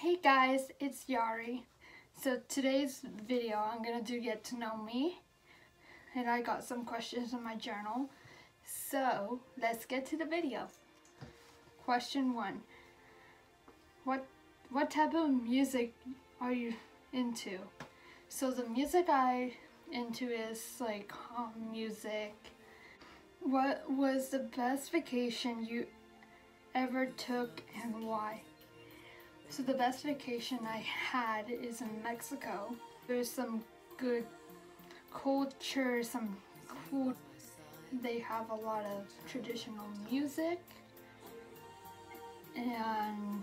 Hey guys, it's Yari. So today's video I'm gonna do get to know me and I got some questions in my journal. So let's get to the video. Question one. What what type of music are you into? So the music I into is like calm music. What was the best vacation you ever took and why? So the best vacation I had is in Mexico. There's some good culture, some cool, they have a lot of traditional music and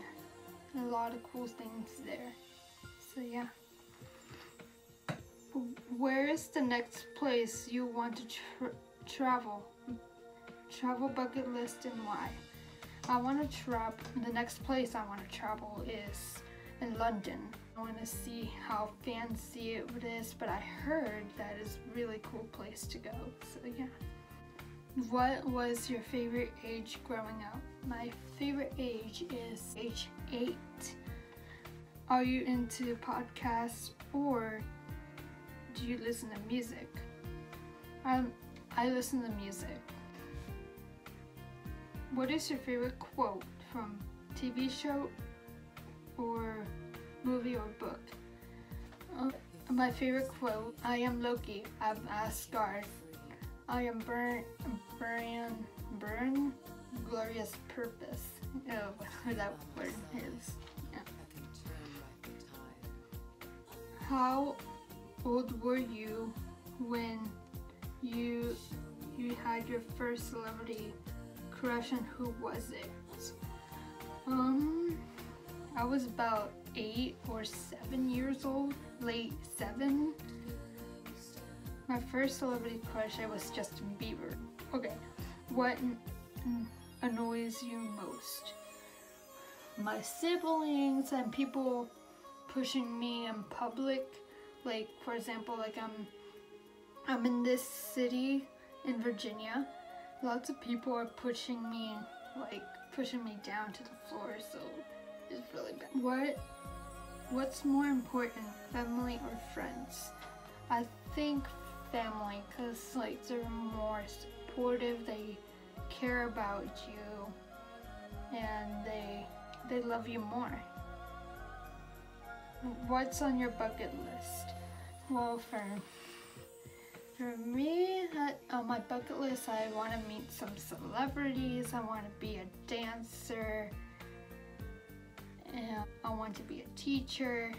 a lot of cool things there. So yeah. Where is the next place you want to tra travel? Travel bucket list and why? I want to travel, the next place I want to travel is in London. I want to see how fancy it is, but I heard that is really cool place to go, so yeah. What was your favorite age growing up? My favorite age is age 8. Are you into podcasts or do you listen to music? Um, I listen to music. What is your favorite quote from TV show or movie or book? Uh, my favorite quote, I am Loki, I'm Asgard. I am burn, burn, burn, glorious purpose. Oh, that word is. Yeah. How old were you when you you had your first celebrity crush and who was it? Um, I was about eight or seven years old, late seven. My first celebrity crush, I was Justin Bieber. Okay, what annoys you most? My siblings and people pushing me in public. Like, for example, like I'm, I'm in this city in Virginia lots of people are pushing me, like pushing me down to the floor, so it's really bad. What, what's more important, family or friends? I think family, cause like they're more supportive, they care about you, and they, they love you more. What's on your bucket list? Well, for for me, on my bucket list, I want to meet some celebrities, I want to be a dancer, and I want to be a teacher.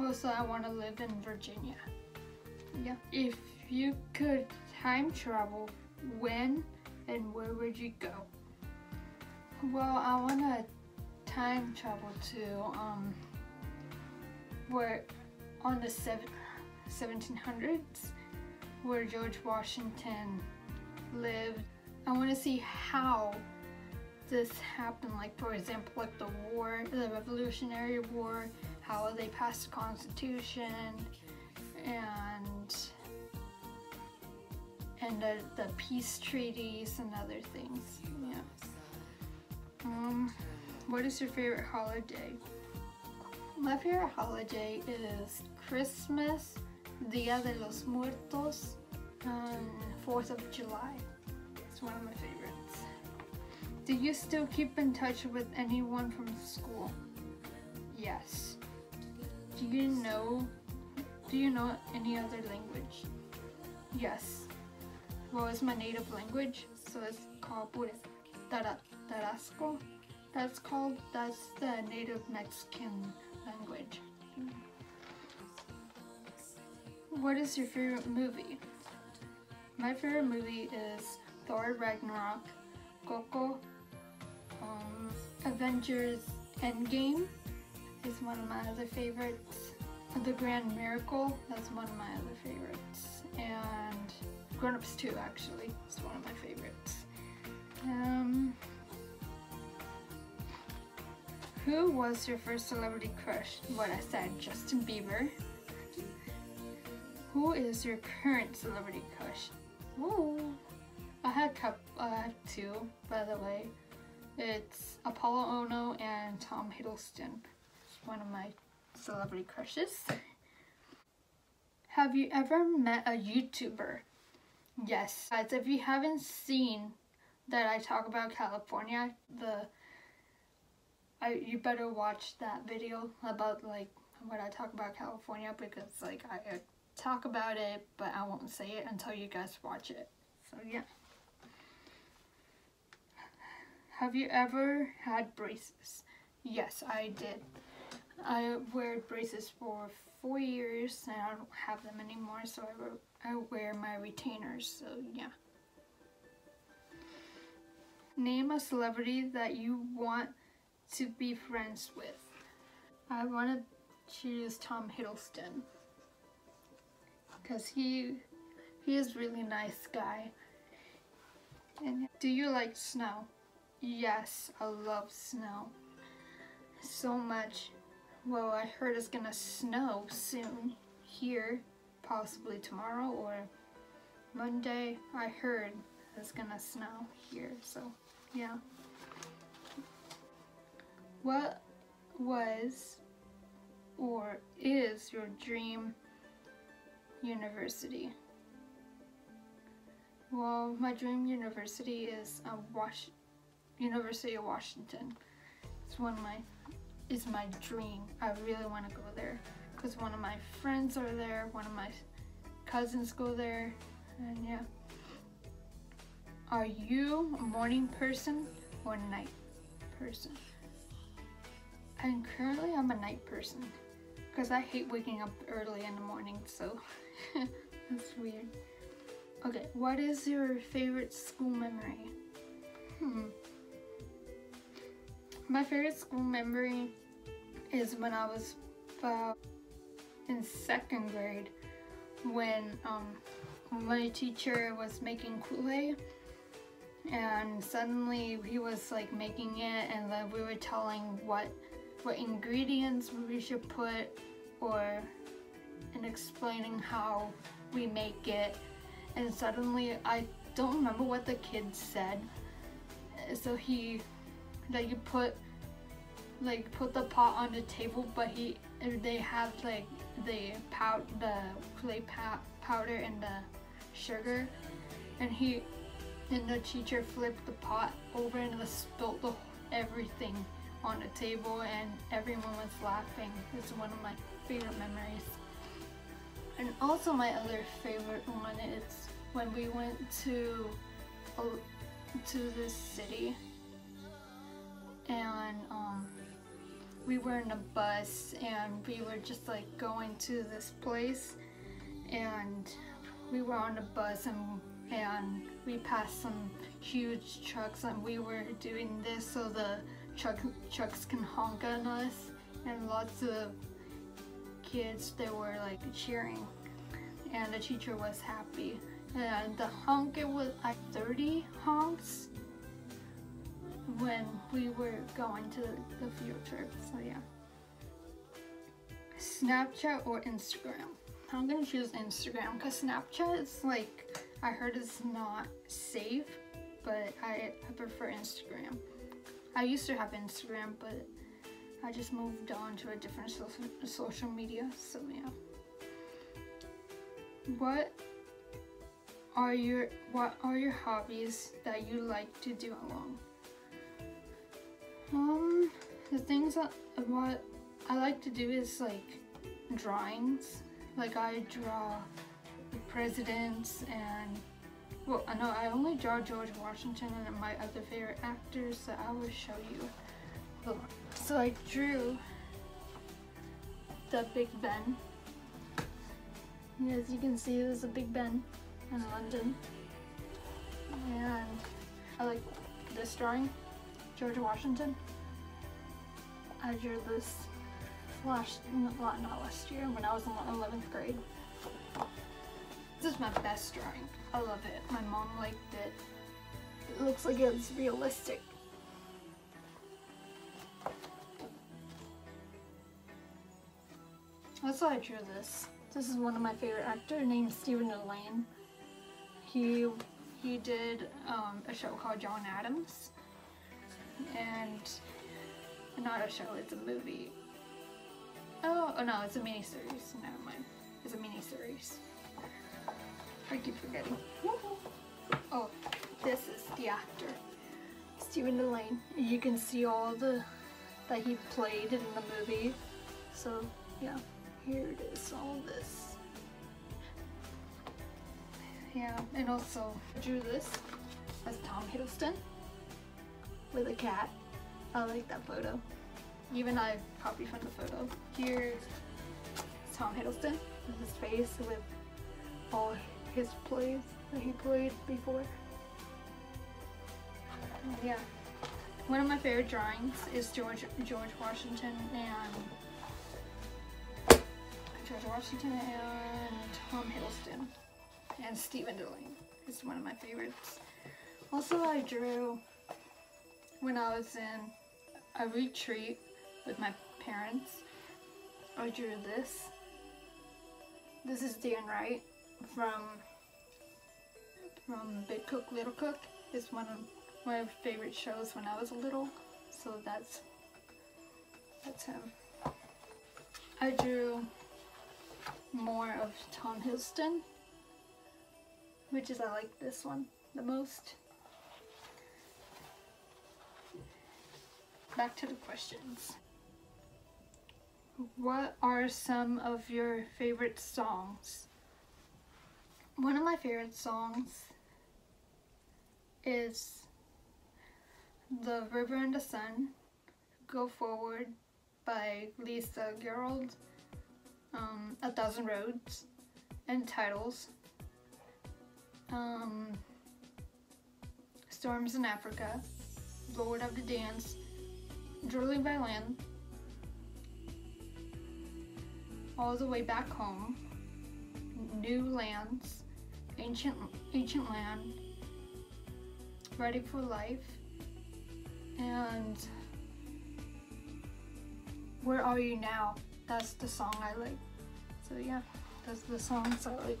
Also, I want to live in Virginia. Yeah. If you could time travel, when and where would you go? Well, I want to time travel to um, where on the seven 1700s where George Washington lived. I want to see how this happened, like for example, like the war, the Revolutionary War, how they passed the Constitution, and and the, the peace treaties and other things. Yeah. Um, what is your favorite holiday? My favorite holiday is Christmas Dia de los Muertos um, on 4th of July. It's one of my favorites. Do you still keep in touch with anyone from school? Yes. Do you know do you know any other language? Yes. Well, it's my native language, so it's called Tarasco. That's called, that's the native Mexican language. What is your favorite movie? My favorite movie is Thor Ragnarok, Coco, um, Avengers Endgame is one of my other favorites. The Grand Miracle, that's one of my other favorites. And Grown Ups 2 actually, is one of my favorites. Um, who was your first celebrity crush? What I said, Justin Bieber. Who is your current celebrity crush? Ooh, I had cup. I had two, by the way. It's Apolo Ohno and Tom Hiddleston. one of my celebrity crushes. Have you ever met a YouTuber? Yes. Guys, if you haven't seen that I talk about California, the I you better watch that video about like what I talk about California because like I talk about it but I won't say it until you guys watch it. So yeah. Have you ever had braces? Yes, I did. I wear braces for four years and I don't have them anymore so I, I wear my retainers so yeah. Name a celebrity that you want to be friends with. I want to choose Tom Hiddleston because he he is really nice guy. And do you like snow? Yes, I love snow so much. Well, I heard it's gonna snow soon here, possibly tomorrow or Monday. I heard it's gonna snow here, so yeah. What was or is your dream university? Well, my dream university is uh, Wash University of Washington. It's one of my is my dream. I really want to go there because one of my friends are there, one of my cousins go there, and yeah. Are you a morning person or night person? And currently I'm a night person because I hate waking up early in the morning, so weird. Okay, what is your favorite school memory? Hmm. My favorite school memory is when I was about in second grade when um, my teacher was making Kool-Aid and suddenly he was like making it and then we were telling what what ingredients we should put or and explaining how we make it and suddenly I don't remember what the kid said so he that you put like put the pot on the table, but he they have like the pow the clay pow powder and the sugar, and he and the teacher flipped the pot over and spilled the, everything on the table, and everyone was laughing. It's one of my favorite memories. And also my other favorite one is when we went to uh, to this city. And um, we were in a bus and we were just like going to this place. And we were on a bus and and we passed some huge trucks and we were doing this so the truck, trucks can honk on us and lots of kids they were like cheering and the teacher was happy and the honk it was like 30 honks when we were going to the field trip. So yeah. Snapchat or Instagram? I'm gonna choose Instagram because Snapchat is like, I heard it's not safe, but I, I prefer Instagram. I used to have Instagram, but I just moved on to a different so social media, so yeah. What are your what are your hobbies that you like to do alone? Um, the things that what I like to do is like drawings. Like I draw the presidents and well, I know I only draw George Washington and my other favorite actors that I will show you. So I drew the Big Ben. As you can see, there's a Big Ben in London. And I like this drawing. George Washington. I drew this last, not last year, when I was in 11th grade. This is my best drawing. I love it. My mom liked it. It looks like it's realistic. That's why I drew this. This is one of my favorite actors named Stephen Dillane. He he did um, a show called John Adams and not a show, it's a movie. Oh, oh no, it's a mini series. Never mind. It's a mini series. I keep forgetting. Oh, this is the actor, Stephen Dillane. You can see all the that he played in the movie. So yeah, here it is. All this. Yeah, and also I drew this as Tom Hiddleston with a cat. I like that photo. Even I copied from the photo. Here's Tom Hiddleston with his face with all his plays that he played before. Yeah. One of my favorite drawings is George George Washington and George Washington and Tom Hiddleston and Stephen Dillane is one of my favorites. Also, I drew when I was in a retreat with my parents. I drew this. This is Dan Wright from from Big Cook Little Cook. It's one of my favorite shows when I was little. So that's that's him. I drew more of Tom Hiddleston, which is I like this one the most. Back to the questions. What are some of your favorite songs? One of my favorite songs is The River and the Sun, Go Forward by Lisa Gerrard, um, A Thousand Roads, and Titles, um, Storms in Africa, Lord of the Dance, Drooling by Land, All the Way Back Home, New Lands, Ancient Ancient Land, Ready for Life, and Where Are You Now? That's the song I like. So yeah, that's the songs I like.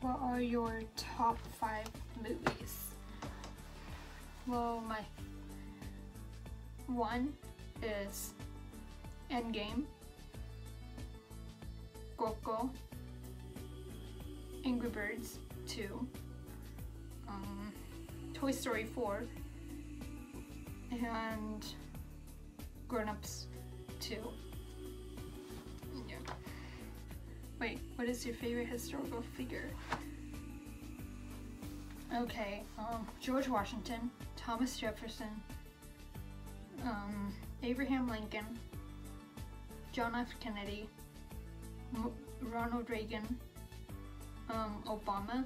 What are your top five movies? Well, my one is Endgame, Coco, Angry Birds 2, um, Toy Story 4, and Grown Ups 2. Yeah. Wait, what is your favorite historical figure? Okay, um, George Washington, Thomas Jefferson, um, Abraham Lincoln, John F. Kennedy, M Ronald Reagan, um, Obama,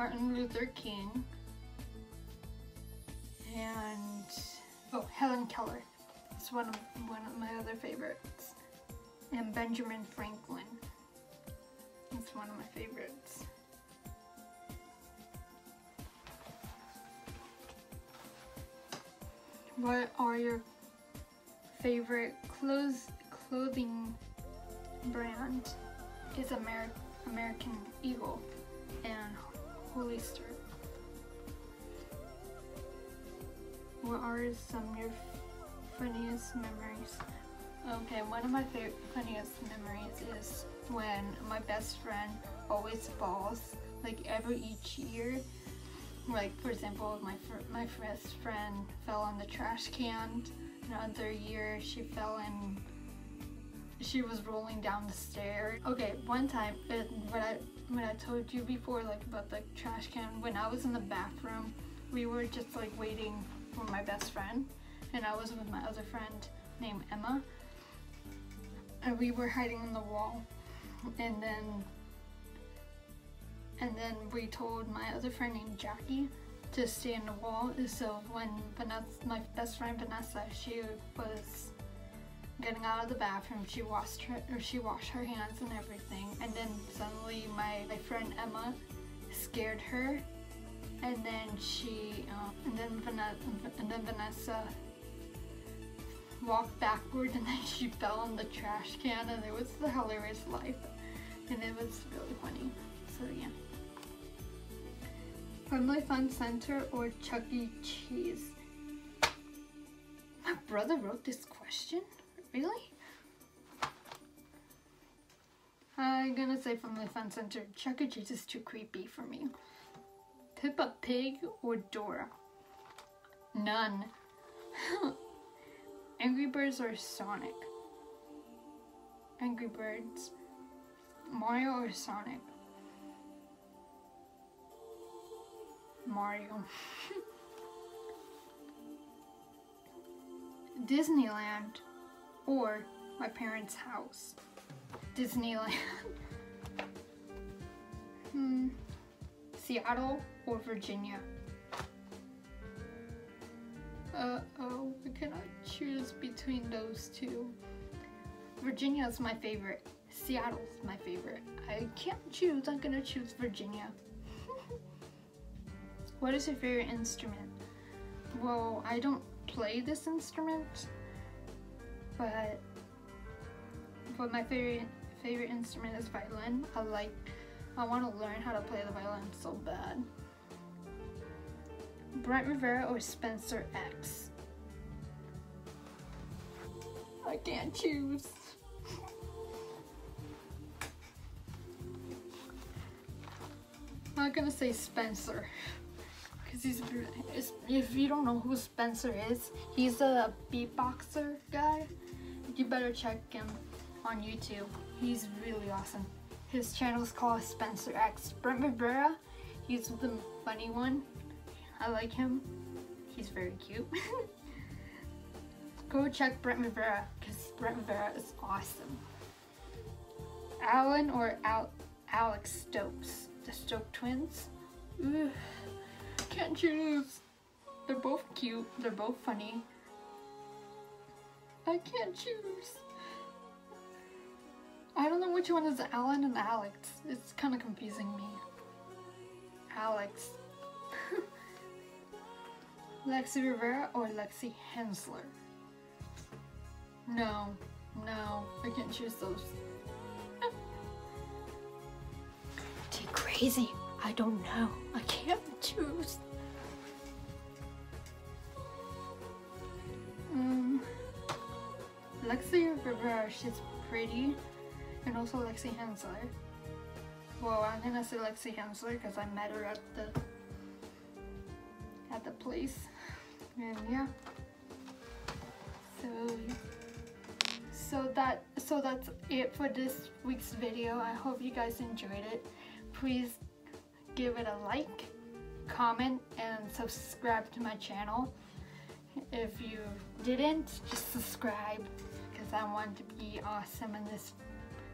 Martin Luther King, and oh, Helen Keller. It's one of one of my other favorites, and Benjamin Franklin. It's one of my favorites. What are your favorite clothes clothing brand? Is Amer American Eagle and Hollister. What are some of your funniest memories? Okay, one of my funniest memories is when my best friend always falls, like every each year. Like for example, my fr my best friend fell on the trash can. Another year, she fell in. She was rolling down the stairs. Okay, one time, it, when I when I told you before, like about the trash can, when I was in the bathroom, we were just like waiting for my best friend, and I was with my other friend named Emma, and we were hiding in the wall, and then and then we told my other friend named Jackie to stay in the wall. So when Vanessa, my best friend Vanessa, she was getting out of the bathroom, she washed her, or she washed her hands and everything. And then suddenly my, my friend Emma scared her, and then she, um, and then Vanessa, and then Vanessa walked backward, and then she fell in the trash can, and it was the hilarious life, and it was really funny. So yeah. Family Fun Center or Chuck E. Cheese? My brother wrote this question? Really? I'm gonna say Family Fun Center. Chuck E. Cheese is too creepy for me. Peppa Pig or Dora? None. Angry Birds or Sonic? Angry Birds. Mario or Sonic? Mario. Disneyland or my parents' house. Disneyland. hmm. Seattle or Virginia? Uh oh, I cannot choose between those two. Virginia is my favorite. Seattle's my favorite. I can't choose, I'm gonna choose Virginia. what is your favorite instrument? Well, I don't play this instrument, but but my favorite favorite instrument is violin. I like I want to learn how to play the violin so bad. Brent Rivera or Spencer X? I can't choose. I'm not gonna say Spencer because he's if you don't know who Spencer is he's a beatboxer guy you better check him on YouTube. He's really awesome. His channel is called Spencer X. Brent Rivera he's the funny one. I like him. He's very cute. Go check Brent Rivera because Brent Rivera is awesome. Alan or Al Alex Stokes? The Stoke twins? Ugh. Can't choose. They're both cute. They're both funny. I can't choose. I don't know which one is Alan and Alex. It's kind of confusing me. Alex. Lexi Rivera or Lexi Hensler? No, no, I can't choose those. Too crazy. I don't know. I can't choose. Lexi Rivera, she's pretty, and also Lexi Hensler. Well, I'm gonna say Lexi Hensler because I met her at the at the place, and yeah. So, so that so that's it for this week's video. I hope you guys enjoyed it. Please give it a like, comment, and subscribe to my channel. If you didn't, just subscribe I want to be awesome in this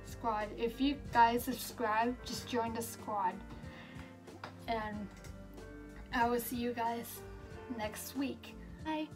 squad. If you guys subscribe, just join the squad. And I will see you guys next week. Bye.